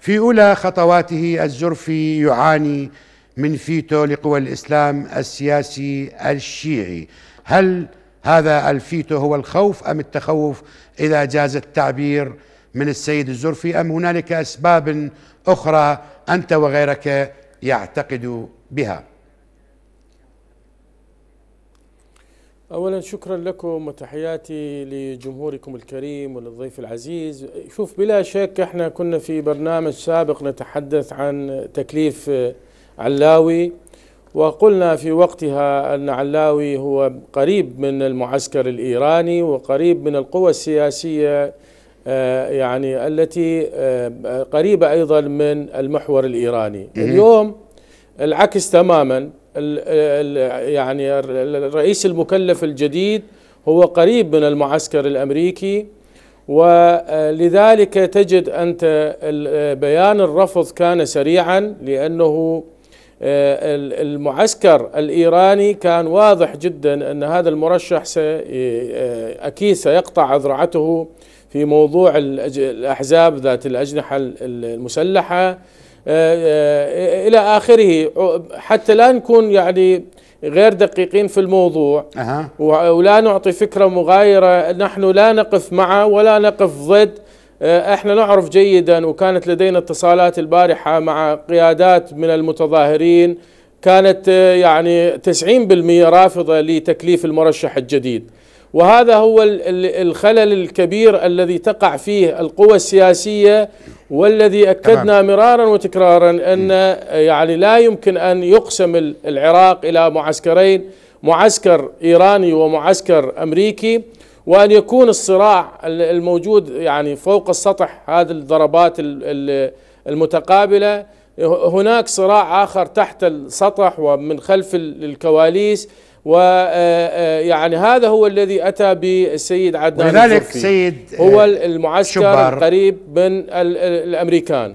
في أولى خطواته الزرفي يعاني من فيتو لقوى الإسلام السياسي الشيعي. هل هذا الفيتو هو الخوف أم التخوف إذا جاز التعبير من السيد الزرفي؟ أم هنالك أسباب أخرى أنت وغيرك يعتقد بها؟ اولا شكرا لكم وتحياتي لجمهوركم الكريم وللضيف العزيز. شوف بلا شك إحنا كنا في برنامج سابق نتحدث عن تكليف علاوي وقلنا في وقتها أن علاوي هو قريب من المعسكر الإيراني وقريب من القوى السياسية آه، يعني التي آه، قريبة أيضا من المحور الإيراني. اليوم العكس تماما. يعني الرئيس المكلف الجديد هو قريب من المعسكر الأمريكي ولذلك تجد أنت بيان الرفض كان سريعا لأنه آه، المعسكر الإيراني كان واضح جدا أن هذا المرشح آه، أكيد سيقطع اذرعته في موضوع الأحزاب ذات الأجنحة المسلحة. إلى آخره. حتى لا نكون يعني غير دقيقين في الموضوع. أه. ولا نعطي فكرة مغايرة. نحن لا نقف معه ولا نقف ضد. آه، إحنا نعرف جيدا وكانت لدينا اتصالات البارحة مع قيادات من المتظاهرين. كانت يعني 90% رافضة لتكليف المرشح الجديد. وهذا هو الخلل الكبير الذي تقع فيه القوى السياسية. والذي أكدنا مرارا وتكرارا أن يعني لا يمكن أن يقسم العراق إلى معسكرين معسكر إيراني ومعسكر أمريكي وأن يكون الصراع الموجود يعني فوق السطح هذه الضربات المتقابلة. هناك صراع آخر تحت السطح ومن خلف الكواليس. ويعني آه، آه، هذا هو الذي أتى بالسيد عدنان ولذلك سيد هو المعسكر القريب من الأمريكان.